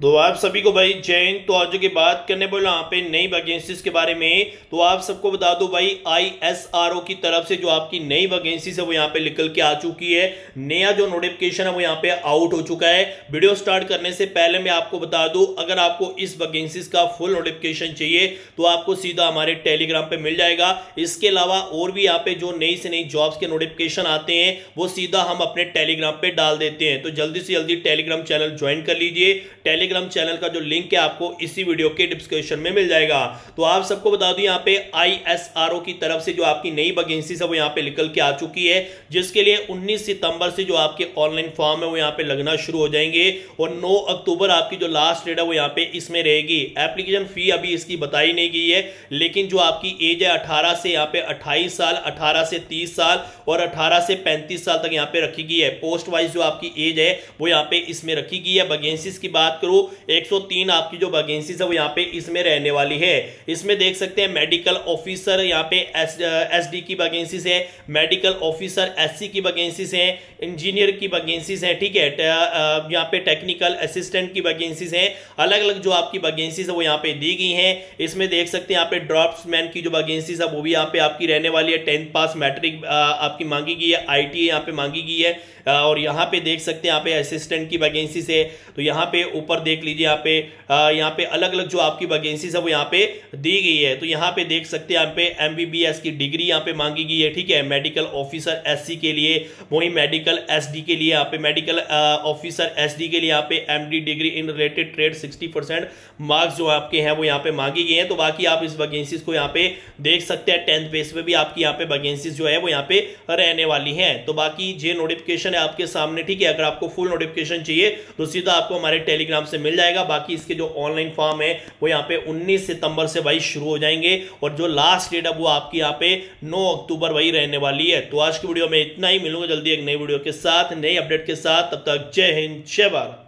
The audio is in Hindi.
तो आप सभी को भाई जैन तो आज की बात करने बोला यहाँ पे नई वैकेंसीज के बारे में तो आप सबको बता दो भाई आईएसआरओ की तरफ़ से जो आपकी नई वैकेंसीज है वो यहाँ पे निकल के आ चुकी है। नया जो नोटिफिकेशन है वो यहाँ पे आउट हो चुका है। वीडियो स्टार्ट करने से पहले मैं आपको बता दूँ, अगर आपको इस वैकेंसीज का फुल नोटिफिकेशन चाहिए तो आपको सीधा हमारे टेलीग्राम पे मिल जाएगा। इसके अलावा और भी यहाँ पे जो नई से नई जॉब्स के नोटिफिकेशन आते हैं, वो सीधा हम अपने टेलीग्राम पे डाल देते हैं। तो जल्दी से जल्दी टेलीग्राम चैनल ज्वाइन कर लीजिए। टेलीग्राम टेलीग्राम चैनल का जो लिंक है आपको इसी वीडियो के डिस्क्रिप्शन में मिल जाएगा। तो आप सबको बता दूँ, यहाँ पे आईएसआरओ की तरफ़ से जो आपकी नई वैकेंसी है, वो यहाँ पे निकल के आ चुकी है, जिसके लिए 19 सितंबर से जो आपके ऑनलाइन फॉर्म है, वो यहाँ पे लगना शुरू हो जाएँगे और 9 अक्टूबर आपकी जो लास्ट डेट है, वो यहाँ पे इसमें रहेगी। एप्लीकेशन फ़ी अभी इसकी बताई नहीं गई है, लेकिन जो आपकी एज है, अठारह से यहाँ पे अट्ठाईस साल, अठारह से तीस साल और अठारह से पैंतीस साल तक यहाँ पे रखी गई है। पोस्ट वाइज जो आपकी एज है, वो यहाँ पे इसमें रखी गई है। वैकेंसीज की बात करूँ 103 आपकी जो वैकेंसी है वो यहाँ पे इसमें रहने वाली है इसमें देख सकते हैं मेडिकल ऑफिसर यहाँ पे एस एस डी की वैकेंसी है मेडिकल ऑफिसर एससी की वैकेंसी है इंजीनियर की वैकेंसी है ठीक है यहाँ पे टेक्निकल असिस्टेंट की वैकेंसी है अलग अलग जो आपकी वैकेंसी है वो यहाँ पे दी गई है इसमें देख सकते हैं यहाँ पे ड्रॉप्समैन की जो वैकेंसी है वो भी यहाँ पे आपकी रहने वाली है टेंथ पास मैट्रिक आपकी मांगी गई है आई टी पे मांगी गई है और यहाँ पे देख सकते हैं यहाँ पे असिस्टेंट की वैकेंसी है तो यहाँ पे ऊपर देख लीजिए यहाँ पे यहाँ पे अलग अलग जो आपकी वैकेंसी है वो यहाँ पे दी गई है तो यहाँ पे देख सकते हैं यहाँ पे एमबीबीएस की डिग्री यहाँ पे मांगी गई है ठीक है मेडिकल ऑफिसर एससी के लिए वही मेडिकल एसडी के लिए यहाँ पे मेडिकल ऑफिसर एसडी के लिए यहाँ पे MD degree in related trade sixty marks जो आपके हैं वो यहाँ पे मांगी गई है तो बाकी आप इस वैकेंसीज को यहाँ पे देख सकते हैं टेंथ बेस पे भी आपकी यहाँ पे वैकेंसीज जो है वो यहाँ पे रहने वाली है तो बाकी जे नोटिफिकेशन है आपके सामने ठीक है अगर आपको फुल नोटिफिकेशन चाहिए तो सीधा आपको हमारे टेलीग्राम से मिल जाएगा। बाकी इसके जो ऑनलाइन फॉर्म है, वो यहाँ पे 19 सितंबर से भाई शुरू हो जाएँगे। और जो लास्ट डेट है, वो आपकी यहाँ पे 9 अक्टूबर वही रहने वाली है। तो आज की वीडियो में इतना ही। मिलूँगा जल्दी एक नई वीडियो के साथ, नई अपडेट के साथ। तब तक जय हिंद, जय भारत।